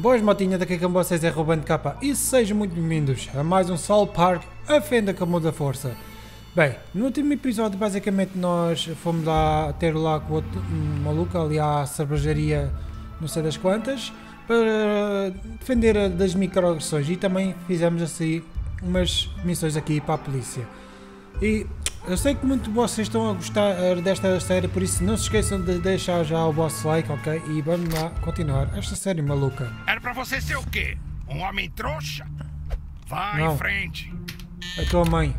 Boas motinhas, daqui com vocês é Ruben Capa e sejam muito bem-vindos a mais um Sol Park, a fenda com a da força. Bem, no último episódio basicamente nós fomos lá ter lá com outro um maluco ali à cervejaria não sei das quantas para defender das microagressões e também fizemos assim umas missões aqui para a polícia. E eu sei que muito de vocês estão a gostar desta série, por isso não se esqueçam de deixar já o vosso like, ok? E vamos lá continuar esta série maluca. Era pra você ser o quê? Um homem trouxa? Vai Não. em frente. A tua mãe.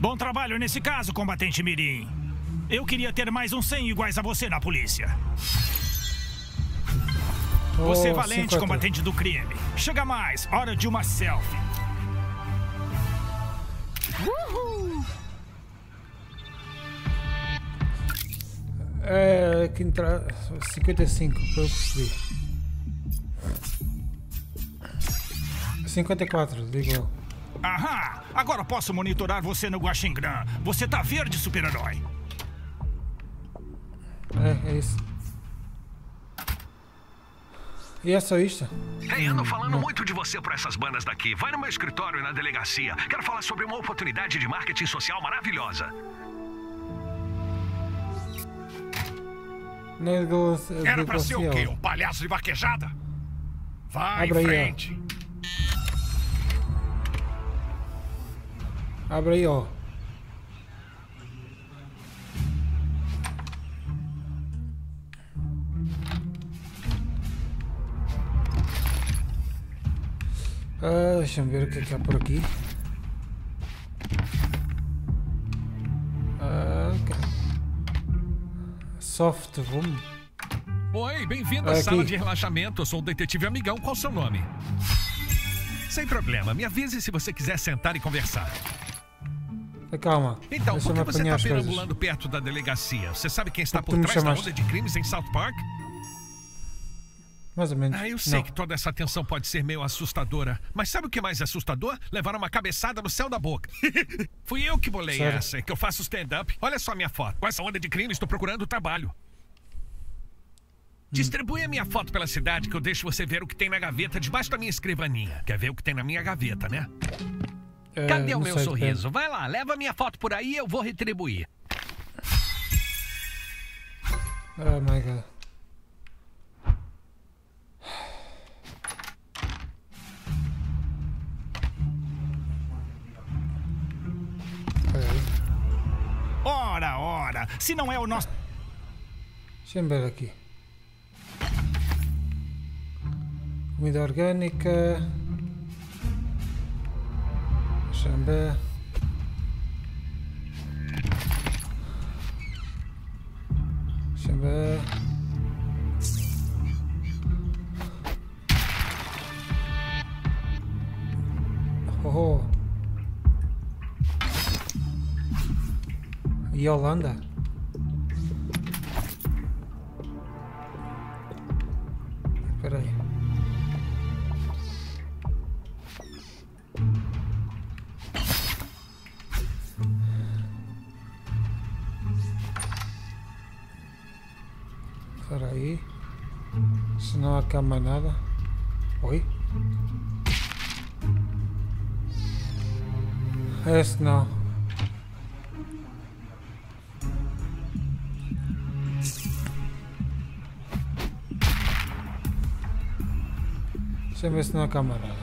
Bom trabalho nesse caso, combatente Mirim. Eu queria ter mais uns 100 iguais a você na polícia. Você é valente, 50. combatente do crime. Chega mais, hora de uma selfie. É, que entra 55, para eu perceber. 54, digo eu. Aham! Agora posso monitorar você no Guaxingram. Você tá verde, super-herói. É, é isso. E é só? Ei, ando falando muito de você por essas bandas daqui. Vai no meu escritório e na delegacia. Quero falar sobre uma oportunidade de marketing social maravilhosa. Nego- Era pra ser o quê? negocial. Um palhaço de vaquejada? Vai Abre aí, em ó. frente. Abre aí, ó. Ah, Deixa-me ver o que é que há por aqui. Ah. Soft room. Oi, bem-vindo à Aqui. sala de relaxamento. Eu sou o detetive amigão. Qual o seu nome? Sem problema. Me avise se você quiser sentar e conversar. Ah, Calma. Então, por que você está perambulando perto da delegacia? Você sabe quem está por trás da onda de crimes em South Park? Mais ou menos. Ah, eu sei Não. que toda essa atenção pode ser meio assustadora. Mas sabe o que é mais assustador? Levar uma cabeçada no céu da boca. Fui eu que bolei Sério? essa, que eu faço stand-up. Olha só minha foto. Com essa onda de crime, estou procurando trabalho. Distribui a minha foto pela cidade que eu deixo você ver o que tem na gaveta debaixo da minha escrivaninha. Quer ver o que tem na minha gaveta, né? Ah, Cadê o meu sorriso? Vai lá, leva minha foto por aí e eu vou retribuir. Oh my god. Ora, ora! Se não é o nosso. Deixa-me ver aqui. Comida orgânica. Deixa-me ver. Deixa-me ver. Oh. E Holanda? Espera aí. Espera aí. Se não mais nada. Oi? Esse não. Deixa eu ver se não cá mais nada.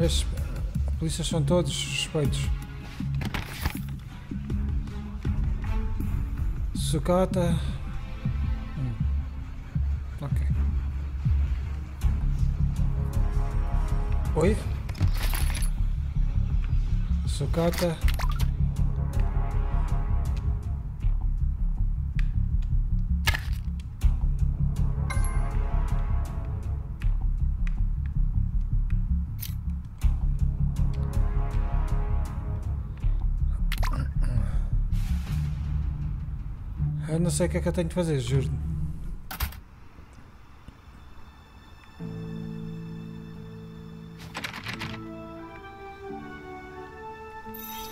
Estes polícias são todos suspeitos. Sucata. Hum. Ok. Oi? Sucata. Sei o que é que eu tenho de fazer, juro.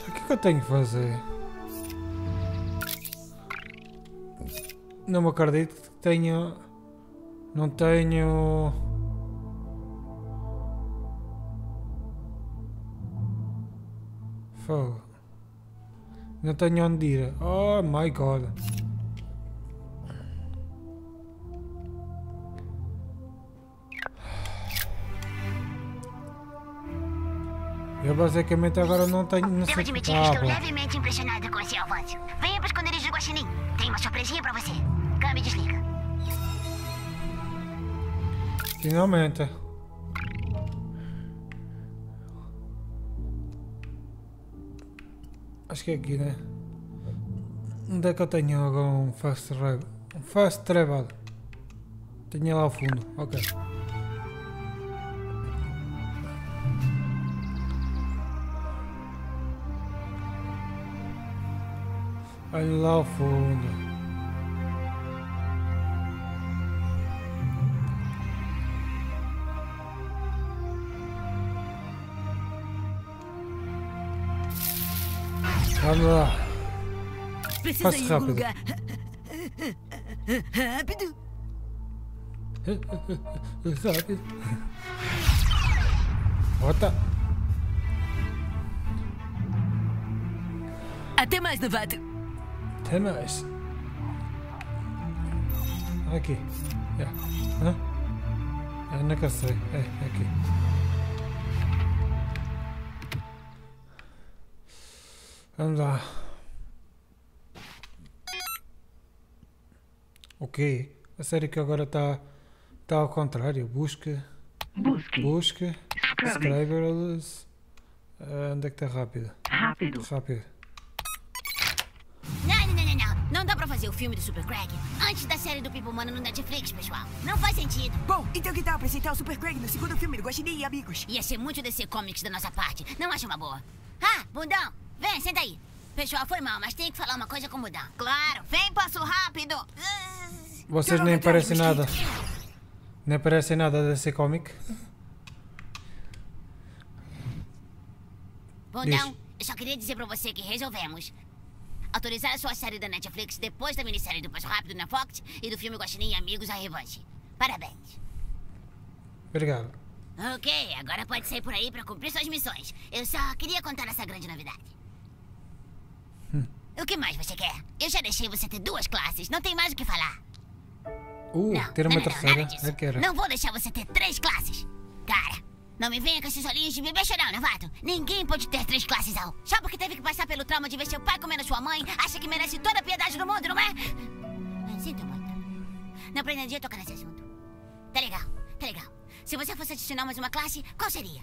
O que, é que eu tenho que fazer? Não me acredito que tenho. Não tenho. Fogo. Não tenho onde ir. Oh my god. Eu basicamente agora não tenho. Não Devo admitir que estou levemente impressionada com seu avanço. Venha para o esconderijo do Guaxinim. Tem uma surpresinha para você. Câmbio desliga. Finalmente. Acho que é aqui, né? Onde é que eu tenho agora um fast travel? Fast travel. Tinha lá ao fundo. Ok. Olha lá ao fundo. Vamos lá. Algum rápido. Rápido. Rápido. Bota. Até mais, novato. Até mais. Aqui. É. Hã? É, cansei. É, é aqui. Vamos lá. Ok. A série que agora está tá ao contrário. Busca. Busque. Busca. Scriberless. Ah, onde é que está rápido? Rápido. Rápido. Não, dá pra fazer o filme do Super Craig antes da série do Pipo Humano no Netflix, pessoal. Não faz sentido. Bom, então que tal apresentar o Super Craig no segundo filme do Guaxinim e Amigos? Ia ser muito DC Comics da nossa parte. Não acha uma boa? Ah, bundão, vem, senta aí. Pessoal, foi mal, mas tenho que falar uma coisa com o bundão. Claro, vem, passo rápido. Vocês nem parecem nada. Nem parecem nada desse cómic. Bundão, Diz. eu só queria dizer pra você que resolvemos autorizar a sua série da Netflix depois da minissérie do Passo Rápido na Fox e do filme Guaxinim e Amigos, a revanche. Parabéns. Obrigado. Ok, agora pode sair por aí pra cumprir suas missões. Eu só queria contar essa grande novidade. O que mais você quer? Eu já deixei você ter duas classes, não tem mais o que falar. Uh, não, ter não, uma não, não, terceira. Eu quero. Não vou deixar você ter três classes. Não me venha com esses olhinhos de bebê chorão, novato. Ninguém pode ter três classes, ao. Só porque teve que passar pelo trauma de ver seu pai comendo sua mãe, acha que merece toda a piedade do mundo, não é? Sinto muito. Não pretendia tocar nesse assunto. Tá legal, tá legal. Se você fosse adicionar mais uma classe, qual seria?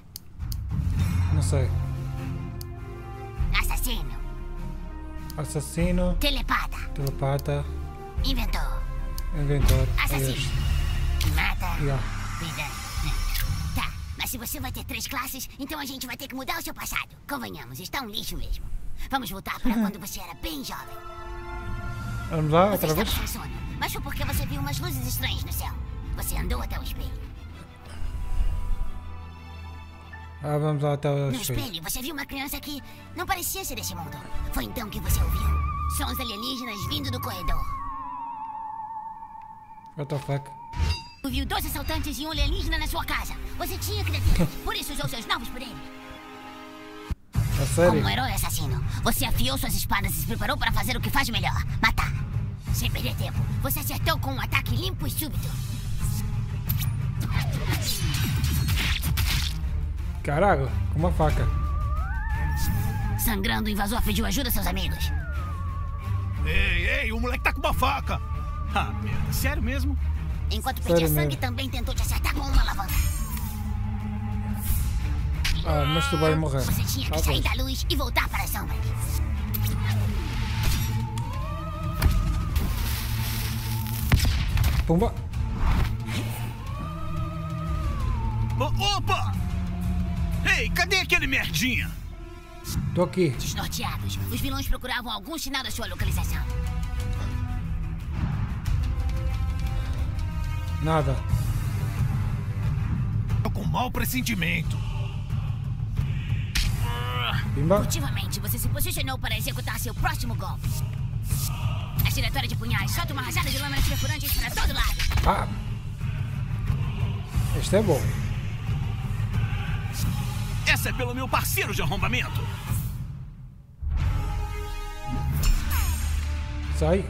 Não sei. Assassino, Assassino, telepata, telepata, inventor, inventor. assassino, mata, Yeah. Se você vai ter três classes, então a gente vai ter que mudar o seu passado. Convenhamos, está um lixo mesmo. Vamos voltar para quando você era bem jovem. Vamos lá, outra vez? sono, mas foi porque você viu umas luzes estranhas no céu. Você andou até o espelho. Ah, vamos lá até o No espelho. espelho, você viu uma criança que não parecia ser desse mundo. Foi então que você ouviu sons alienígenas vindo do corredor. What the fuck? Ouviu dois assaltantes e um alienígena na sua casa. Você tinha que detê-los, por isso usou seus novos poderes. A sério? Como um herói assassino, você afiou suas espadas e se preparou para fazer o que faz melhor: matar. Sem perder tempo, você acertou com um ataque limpo e súbito. Caraca, com uma faca. Sangrando, o invasor pediu ajuda a seus amigos. Ei, ei, o moleque tá com uma faca. Ah, merda, sério mesmo? Enquanto Sério pedia sangue, mesmo? também tentou te acertar com uma alavanca. Ah, mas tu vais morrer. Você tinha que sair Talvez. da luz e voltar para a sombra. Pumba. Opa! Ei, cadê aquele merdinha? Tô aqui. Desnorteados, os vilões procuravam algum sinal da sua localização. Nada. Tô com mau pressentimento. Pimba. Furtivamente, você se posicionou para executar seu próximo golpe. A giratória de punhais solta uma rajada de lâminas perfurantes para todo lado. Ah. Este é bom. Essa é pelo meu parceiro de arrombamento. Sai.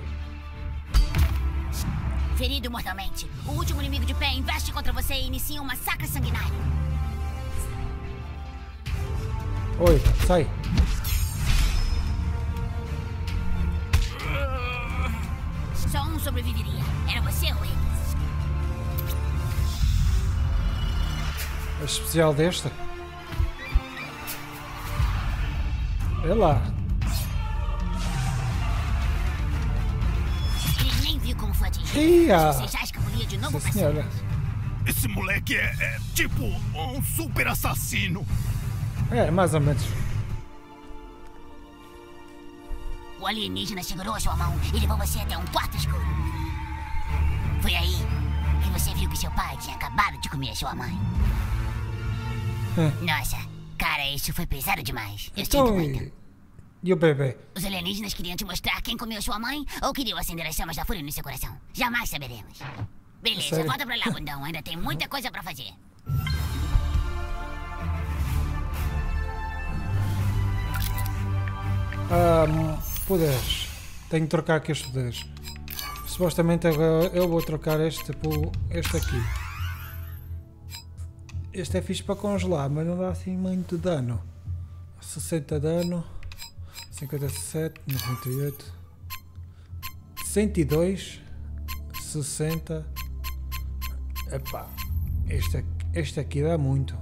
Ferido mortalmente, o último inimigo de pé investe contra você e inicia um massacre sanguinário. Oi, sai. Só um sobreviveria. Era você ou ele? A especial desta. É lá. Ia. Você já escapulia de novo Sim, pra cima. senhora. Esse moleque é, é tipo um super assassino. É, mais ou menos. O alienígena segurou a sua mão e levou você até um quarto escuro. Foi aí que você viu que seu pai tinha acabado de comer sua mãe. Nossa, cara, isso foi pesado demais. Eu sinto Então, muito. E, o bebê? Os alienígenas queriam te mostrar quem comeu sua mãe ou queriam acender as chamas da fúria no seu coração? Jamais saberemos. Beleza, Sério? volta pra lá, bundão. Ainda tem muita coisa pra fazer. Ah, poderes. Tenho que trocar aqui os poderes. Supostamente agora eu vou trocar este por este aqui. Este é fixe para congelar, mas não dá assim muito dano. 60 dano, 57, 98, 102, 60. Epá, este este aqui dá muito.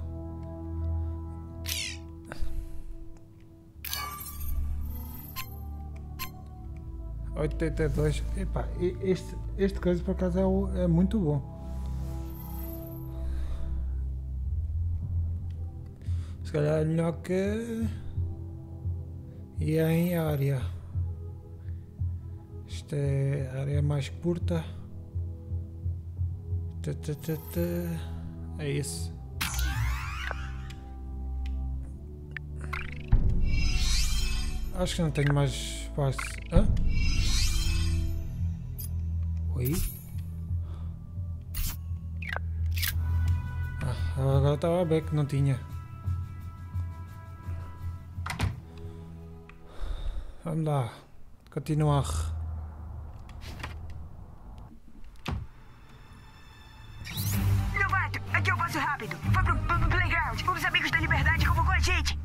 oitenta e dois Epá, este, este coisa por acaso é, o- é muito bom. Calhar é melhor que. E é em área. Isto é a área mais curta. É isso. Acho que não tenho mais espaço. Hã? Oi? Ah, agora estava ver que não tinha. Vamos lá. Continuar. Novato, aqui eu passo rápido. Foi pro, pro, playground. Os amigos da liberdade convocou a gente.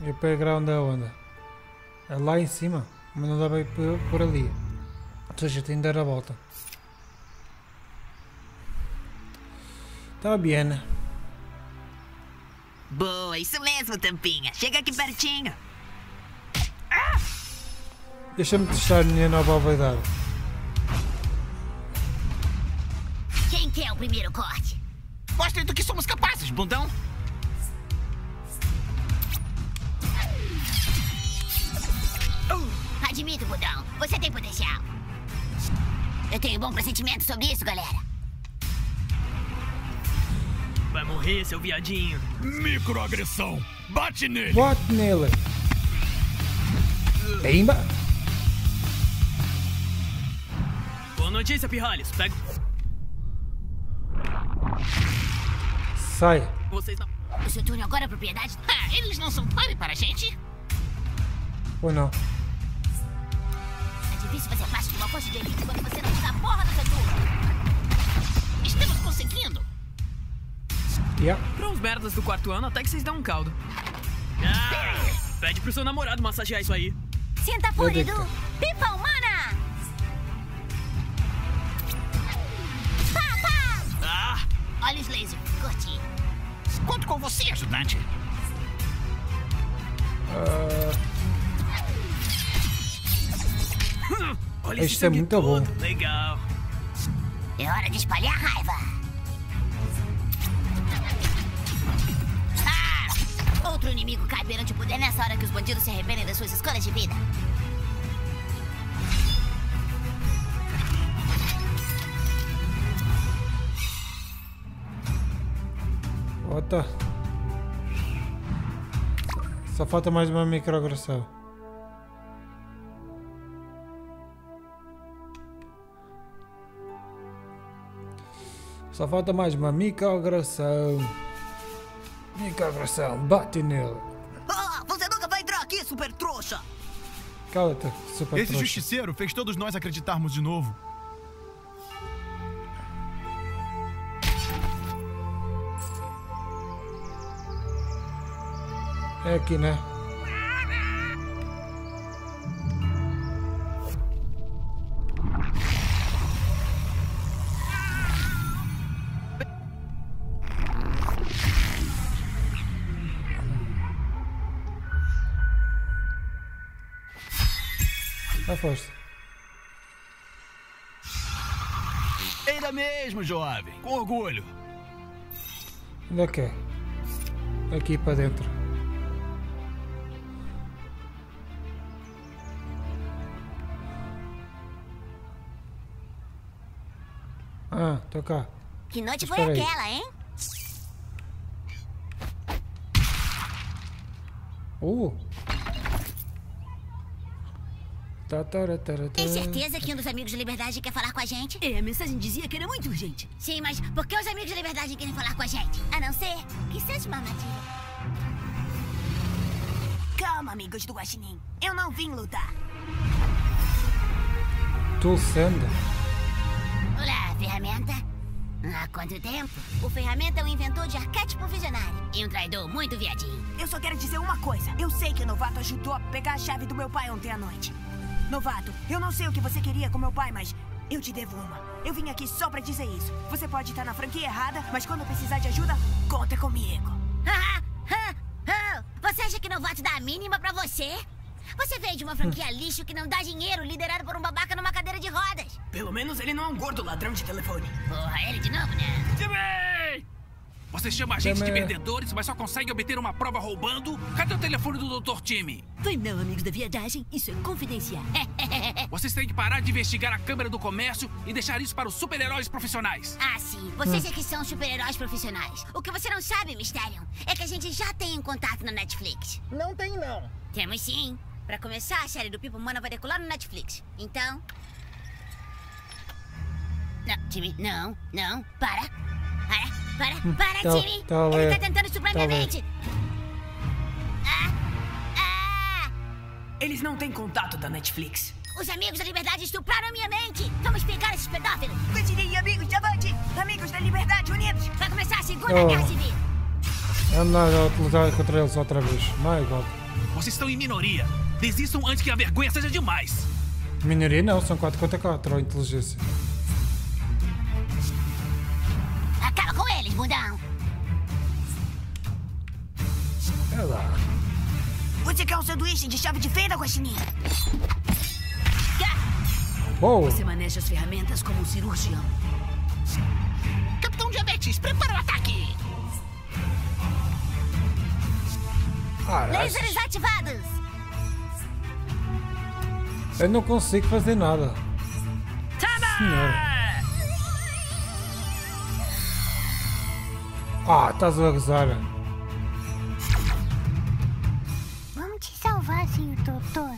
E o playground é onde? É lá em cima, mas não dá para ir por, por ali. Ou seja, tem de dar a volta. Tá bem. Boa, isso mesmo, Tampinha. Chega aqui pertinho. Deixa-me testar a minha nova habilidade. Quem quer o primeiro corte? Mostrem do que somos capazes, bundão. Admito, Budão, você tem potencial. Eu tenho bom pressentimento sobre isso, galera. Vai morrer, seu viadinho. Microagressão. Bate nele. Bote nele. Pimba. Boa notícia, pirralhos. Pega. Sai. Vocês não. O seu turno agora é propriedade. Ah, eles não são pare para a gente? Ou não? É difícil fazer parte de uma força de elite quando você não usa a porra do seu turno. Estamos conseguindo. Yeah. Pra uns merdas do quarto ano, até que vocês dão um caldo. Ah, pede pro seu namorado massagear isso aí. Sinta a fúria deito. do Pipa Humana! Conto com você, ajudante. Olha esse Este é muito todo. bom. Legal. É hora de espalhar raiva. Ah! Outro inimigo cai perante o poder nessa hora que os bandidos se arrependem das suas escolhas de vida. Bota. Só falta mais uma microagressão. Só falta mais uma microagressão. Microagressão, bate nele. Ah, você nunca vai entrar aqui, super trouxa! Cala-te, super Esse trouxa. justiceiro fez todos nós acreditarmos de novo. É aqui, né? Já foste. Ainda mesmo, jovem. Com orgulho. Onde é que é? Aqui para dentro. Ah, tô cá. Que noite foi Espera aí. aquela, hein? Uh! Tá, tá, tá, tá, Tem certeza que um dos amigos de liberdade quer falar com a gente? É, a mensagem dizia que era muito urgente. Sim, mas por que os amigos de liberdade querem falar com a gente? A não ser que seja uma armadilha. Calma, amigos do Guaxinim. Eu não vim lutar. Tulsanda. Olá, ferramenta. Há quanto tempo? O ferramenta é um inventor de arquétipo visionário e um traidor muito viadinho. Eu só quero dizer uma coisa. Eu sei que o Novato ajudou a pegar a chave do meu pai ontem à noite. Novato, eu não sei o que você queria com meu pai, mas eu te devo uma. Eu vim aqui só pra dizer isso. Você pode estar na franquia errada, mas quando precisar de ajuda, conta comigo. Ah, ah, ah. Você acha que novato dá a mínima pra você? Você veio de uma franquia lixo que não dá dinheiro, liderado por um babaca numa cadeira de rodas. Pelo menos ele não é um gordo ladrão de telefone. Porra, ele de novo, né? Jimmy! Você chama a gente de Jimmy. perdedores, mas só consegue obter uma prova roubando? Cadê o telefone do Dr. Timmy? Foi não, amigos da viadagem. Isso é confidencial. Vocês têm que parar de investigar a Câmara do Comércio e deixar isso para os super-heróis profissionais. Ah, sim. Vocês é que são super-heróis profissionais. O que você não sabe, Mysterion, é que a gente já tem um contato na Netflix. Não tem, não. Temos sim. Pra começar, a série do Pipo Mana vai decolar no Netflix. Então... Não, Timmy, não, não. Para. Para, para, para, tá- Timmy. tá Ele tá tentando estuprar Tá minha mente. Ah, ah. Eles não têm contato da Netflix. Os amigos da liberdade estupraram minha mente. Vamos pegar esses pedófilos. Guaxinim e amigos de Avante! Amigos da Liberdade Unidos! Vai começar a Segunda Oh. Guerra Civil. Vamos lá lutar contra eles outra vez. My God. Vocês estão em minoria. Desistam antes que a vergonha seja demais. Minoria não, são 4 contra 4, ou inteligência. Acaba com eles, bundão. É lá. Você quer um sanduíche de chave de fenda, Guaxinim? Uou! Você maneja as ferramentas como um cirurgião. Capitão Diabetes, prepara o ataque! Lasers ativados. Eu não consigo fazer nada. Senhora. Ah, estás a gozar. Vamos te salvar, senhor doutor.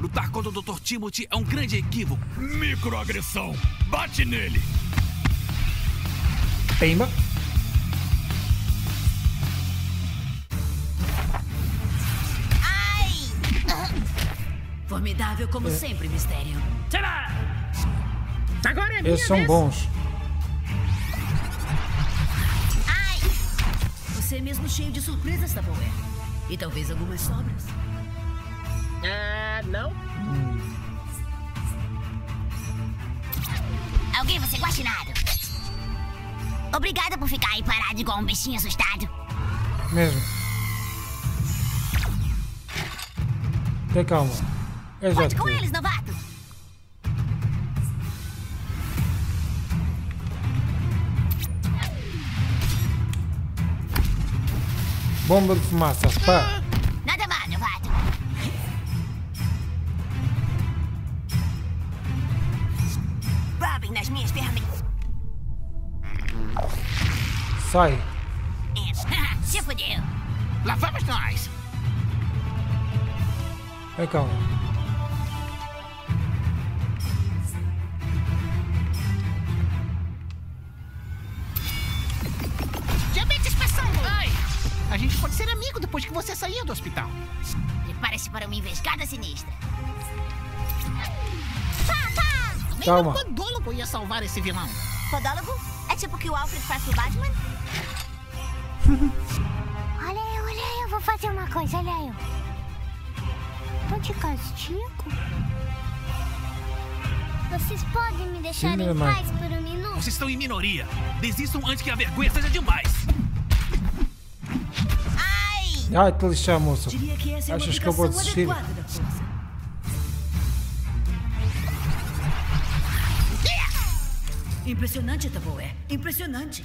Lutar contra o Dr. Timothy é um grande equívoco. Microagressão. Bate nele. Pimba. Formidável como sempre, Mistério. Agora é minha Esses são vez. bons. Ai! Você é mesmo cheio de surpresas, Tupperware. E talvez algumas sobras. Ah, não? Alguém vai ser guaxinado. Obrigada por ficar aí parado igual um bichinho assustado. Mesmo. Tem calma. Já Pode com eles, novato. Bomba de fumaça. Pá. Nada mal, novato. Babem nas minhas ferramentas. Sai. Se fudeu. Lá vamos nós! Acalma. Diabetes depois que você sair do hospital. Prepare-se para uma invesgada sinistra. Nem Calma. o podólogo ia salvar esse vilão. Podólogo? É tipo o que o Alfred faz pro Batman? Olha eu, olha eu, vou fazer uma coisa, olha eu. Tô de castigo? Vocês podem me deixar Sim, em paz por um minuto? Vocês estão em minoria. Desistam antes que a vergonha seja demais. Ai, te lixar, moço. Diria que essa é Achas que eu vou desistir? adequada da força. Impressionante, Taboé. Impressionante.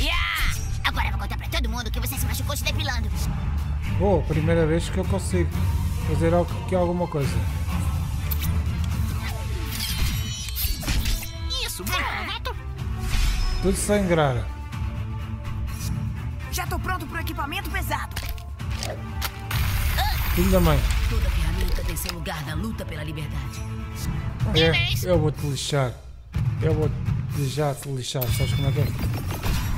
Yeah! Agora eu vou contar pra todo mundo que você se machucou se depilando. Oh, primeira vez que eu consigo fazer algo, que alguma coisa. Tudo sangrar. Já tô pronto pro equipamento pesado. Filho da mãe. Toda ferramenta tem seu lugar na luta pela liberdade. É, eu vou te lixar. Eu vou te já te lixar, sabes como é que é?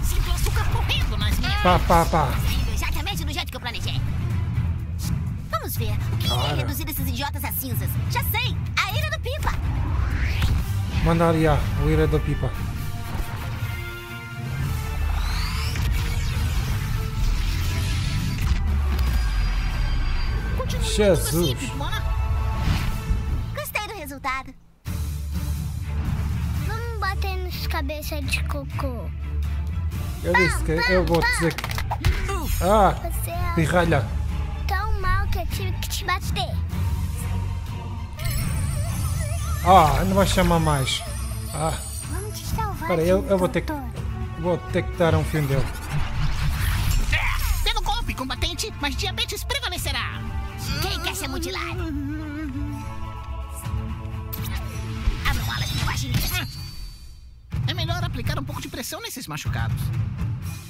Sinto açúcar correndo nas minhas. Pá, pá, pá. Exatamente do jeito que eu planejei. Vamos ver. O que Cara. é reduzir esses idiotas a cinzas? Já sei! A ira do Pipa! Mandar o ira da pipa. Jesus. Gostei do resultado. Vamos bater nos cabeças de cocô. Eu disse que eu vou dizer que. Ah, Você é pirralha. tão mal que eu tive que te bater. Ah, não vai chamar mais. Ah, Vamos te salvar. espera aí, eu, eu vou ter que. Vou ter que dar um fim dele. É, pelo golpe, combatente, mas diabetes prevalecerá. Quem quer ser mutilado? Abram alas de guaxinins. É melhor aplicar um pouco de pressão nesses machucados.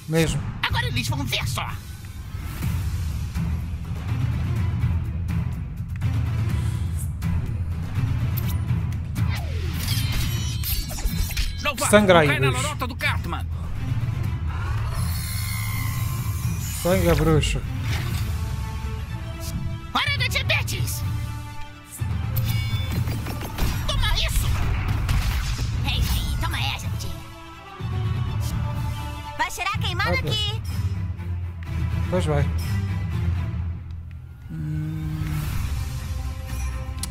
Mesmo. Agora eles vão ver só. Sangra aí, cai na bicho. lorota do Cartman. Sangue bruxo. Aqui. Pois vai. Hum.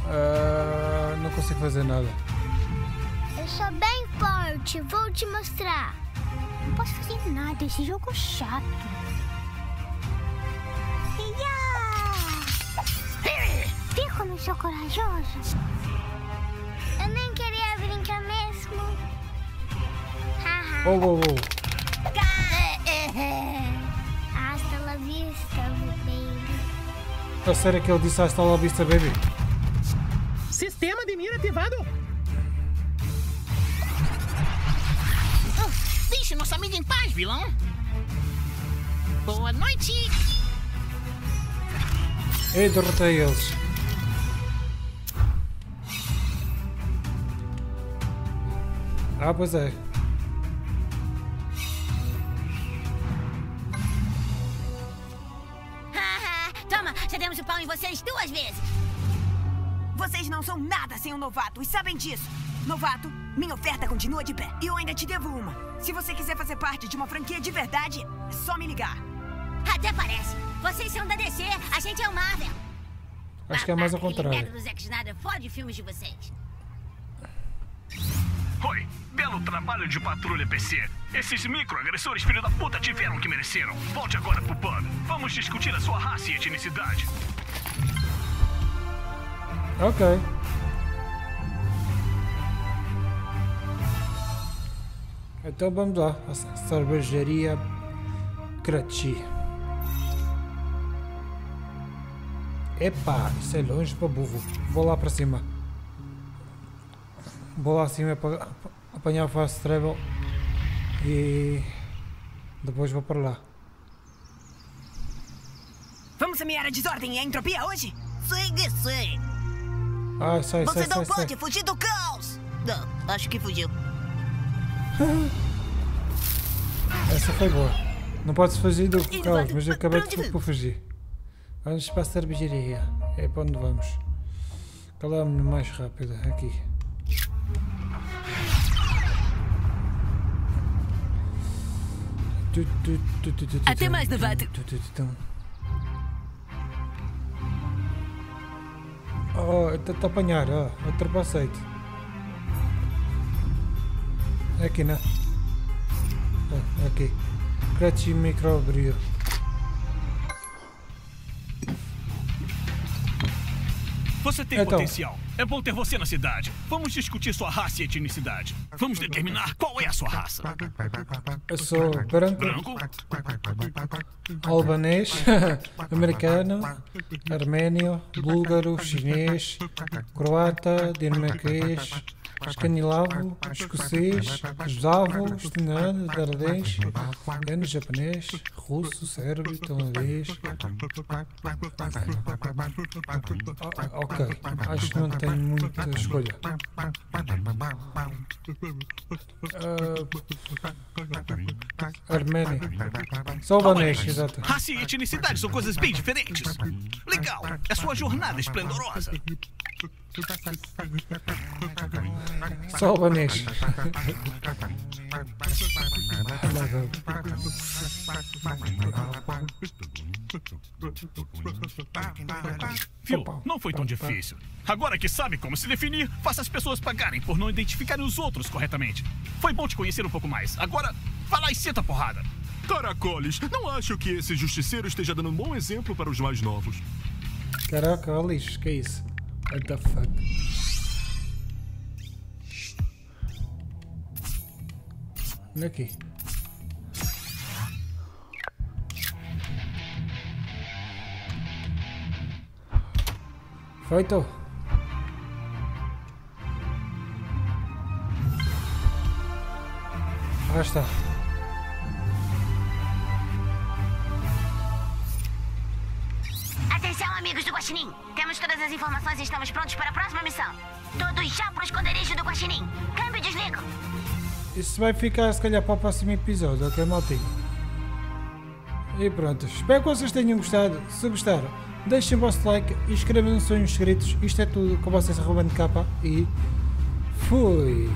Ah, não consigo fazer nada. Eu sou bem forte, vou te mostrar. Não posso fazer nada, esse jogo é chato. Viu como eu sou corajoso? Eu nem queria brincar mesmo. Oh, oh, oh. A sério que ele disse hasta la vista, baby? Sistema de mira ativado. Ah, Deixe nossa amiga em paz, vilão. Boa noite. Ei, derrotei eles. Ah, pois é. Vocês não são nada sem um novato e sabem disso. Novato, minha oferta continua de pé. E eu ainda te devo uma. Se você quiser fazer parte de uma franquia de verdade, é só me ligar. Até parece. Vocês são da DC, a gente é o Marvel. Acho que é mais ao contrário. do Zack Snyder fode filmes de vocês. Oi, belo trabalho de patrulha PC. Esses microagressores filho da puta tiveram o que mereceram. Volte agora pro pub. Vamos discutir a sua raça e etnicidade. Ok. Então vamos lá. A cervejaria Crachi. Epá, isso é longe para burro. Vou lá para cima. Vou lá acima para apanhar o fast travel e Depois vou para lá. Vamos semear a desordem e a entropia hoje? Sei que Ah, sai, Você sai, não sai, pode sai. fugir do caos. Não, acho que fugiu. Essa foi boa. Não pode fugir do caos, mas vai- acabei de por fugir. Vamos para a cervejaria. É para onde vamos. Menina mais rápida? Aqui. Até mais, novato. Oh, está a apanhar, ó. Oh, ultrapassei-te. Aqui, né? Ah, aqui. Cresci microbrio. Você tem Então. potencial. É bom ter você na cidade. Vamos discutir sua raça e etnicidade. Vamos determinar qual é a sua raça. Eu sou branco, Branco? albanês, americano, armênio, búlgaro, chinês, croata, dinamarquês, escanilavo, escocês, eslavo, estinano, dardês, indiano, japonês, russo, sérvio, tailandês. Ah, ok, acho que não tenho muita escolha. Ah, armênio. Sou albanês, exato. Raça e etnicidade são coisas bem diferentes. Legal. É sua jornada esplendorosa. Sou albanês. Viu? Não foi tão difícil. Agora que sabe como se definir, faça as pessoas pagarem por não identificarem os outros corretamente. Foi bom te conhecer um pouco mais. Agora, vá lá e senta a porrada. Caracoles, não acho que esse justiceiro esteja dando um bom exemplo para os mais novos. Isso, que é isso? What the fuck? Aqui. Feito. Está. Atenção, amigos do Guaxinim. Temos todas as informações e estamos prontos para a próxima missão. Todos já para o esconderijo do Guaxinim. Câmbio e desligo. Isso vai ficar se calhar para o próximo episódio, ok, maltinho? E pronto, espero que vocês tenham gostado. Se gostaram, deixem o vosso like e inscrevam-se nos inscritos. Isto é tudo com vocês, Ruben Capa e fui!